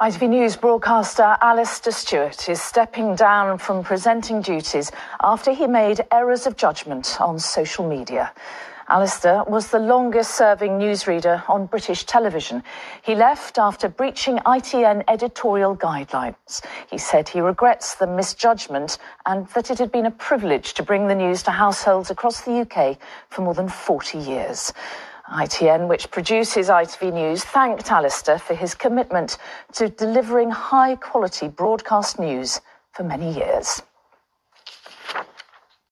ITV News broadcaster Alastair Stewart is stepping down from presenting duties after he made errors of judgment on social media. Alastair was the longest serving newsreader on British television. He left after breaching ITN editorial guidelines. He said he regrets the misjudgment and that it had been a privilege to bring the news to households across the UK for more than 40 years. ITN, which produces ITV News, thanked Alastair for his commitment to delivering high quality broadcast news for many years.